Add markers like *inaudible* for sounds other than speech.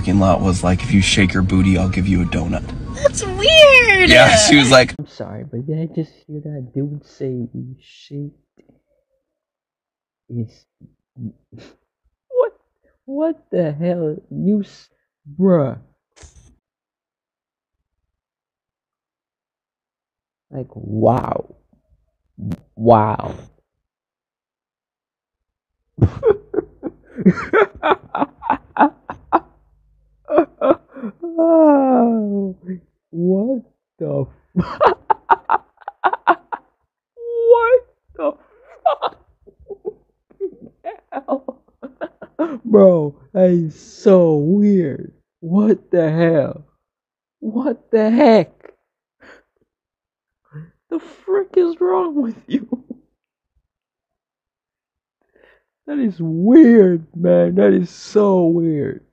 parking lot was like, if you shake your booty, I'll give you a donut. That's weird. Yeah, she was like, I'm sorry, but did I just hear that dude say you shaped is *laughs* what? What the hell? You s- bruh. Like wow. Wow *laughs* Oh, what the f- *laughs* what the fuck *laughs* bro that is so weird. What the hell? What the heck? The frick is wrong with you? That is weird man. That is so weird